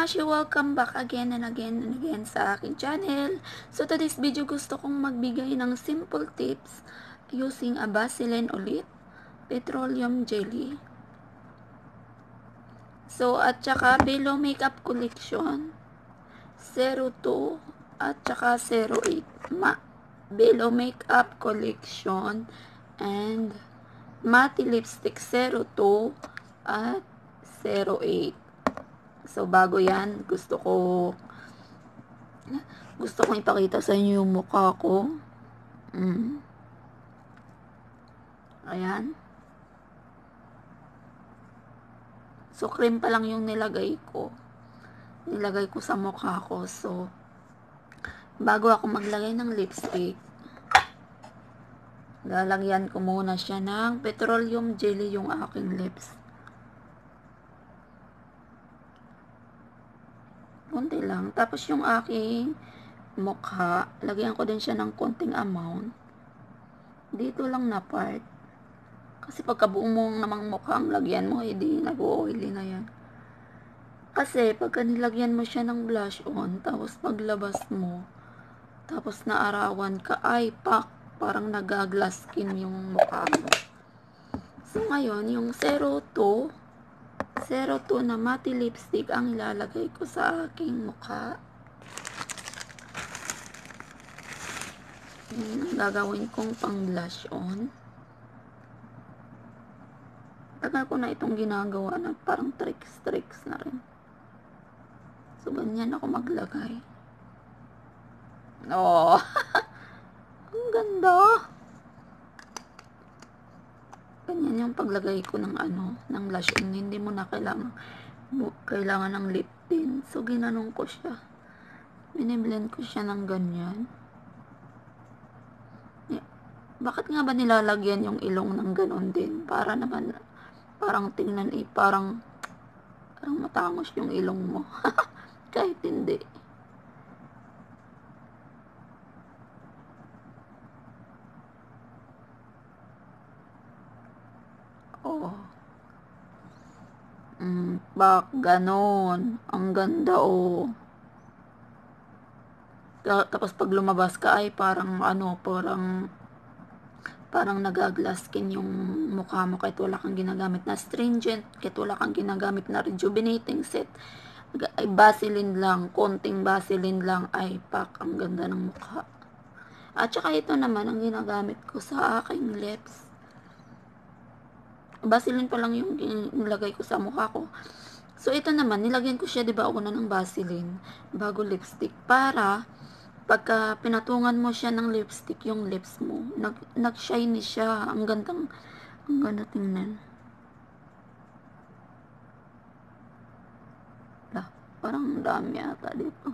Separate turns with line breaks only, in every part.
kamashi, welcome back again and again and again sa aking channel. So today's video gusto kong magbigay ng simple tips using a Vaseline ulit, petroleum jelly. So at saka Belo Makeup Collection 02 at saka 08. Ma Belo Makeup Collection and Matte Lipstick 02 at 08. So, bago yan, gusto ko gusto ko ipakita sa inyo yung mukha ko. Mm. Ayan. So, cream pa lang yung nilagay ko. Nilagay ko sa mukha ko. So, bago ako maglagay ng lipstick, lalagyan ko muna siya ng petroleum jelly yung aking lips. Konti lang. Tapos yung aking mukha, lagyan ko din siya ng konting amount. Dito lang na part. Kasi pagkabuo mo namang mukha ang lagyan mo, edi nag-oily na yan. Kasi pagka nilagyan mo siya ng blush on, tapos paglabas mo, tapos naarawan ka, ay pak, parang nagaglass skin yung mukha mo. So ngayon, yung 02, 02 na matte lipstick ang ilalagay ko sa aking mukha. Yung gagawin kong pang blush on. Tagal ko na itong ginagawa na parang tricks-tricks na rin. So, ganyan ako maglagay. Oh! ang ganda! Ganyan yung paglagay ko ng ano, ng blush on. Hindi mo na kailangan, kailangan ng lip tint. So, ginanong ko siya. Biniblend ko siya ng ganyan. Bakit nga ba nilalagyan yung ilong ng ganon din? Para naman, parang tingnan eh, parang, parang matangos yung ilong mo. Kahit hindi. Oh. Mm, bak, ganon. Ang ganda, oh. Tapos pag lumabas ka ay parang ano, parang parang nagaglass skin yung mukha mo kahit wala kang ginagamit na stringent, kahit wala kang ginagamit na rejuvenating set. Ay, Vaseline lang, konting Vaseline lang, ay pak, ang ganda ng mukha. At saka ito naman ang ginagamit ko sa aking lips. Vaseline pa lang yung nilagay ko sa mukha ko. So, ito naman, nilagyan ko siya, di ba, una ng Vaseline bago lipstick para pagka pinatungan mo siya ng lipstick yung lips mo, nag, nag-shiny siya. Ang gandang, ang ganda tingnan. Lah, parang dami ata dito.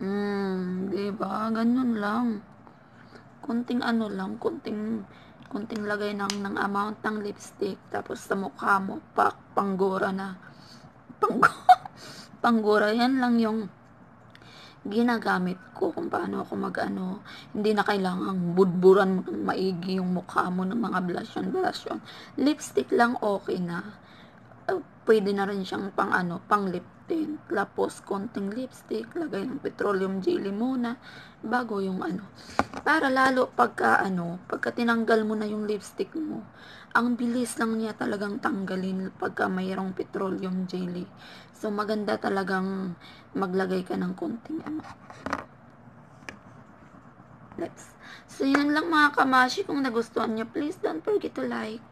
Hmm, di ba? Ganyan lang kunting ano lang, kunting kunting lagay ng, ng amount ng lipstick tapos sa mukha mo pak panggura na. Panggura, panggura yan lang yung ginagamit ko kung paano ako mag-ano. Hindi na kailangang budburan maigi yung mukha mo ng mga blush on blush on. Lipstick lang okay na uh, pwede na rin siyang pang ano pang lip tint tapos konting lipstick lagay ng petroleum jelly muna bago yung ano. Para lalo pagka ano, pagka tinanggal mo na yung lipstick mo, ang bilis lang niya talagang tanggalin pagka mayroong petroleum jelly. So maganda talagang maglagay ka ng konting ano. Lips. So yun lang mga kamashi. Kung nagustuhan nyo, please don't forget to like,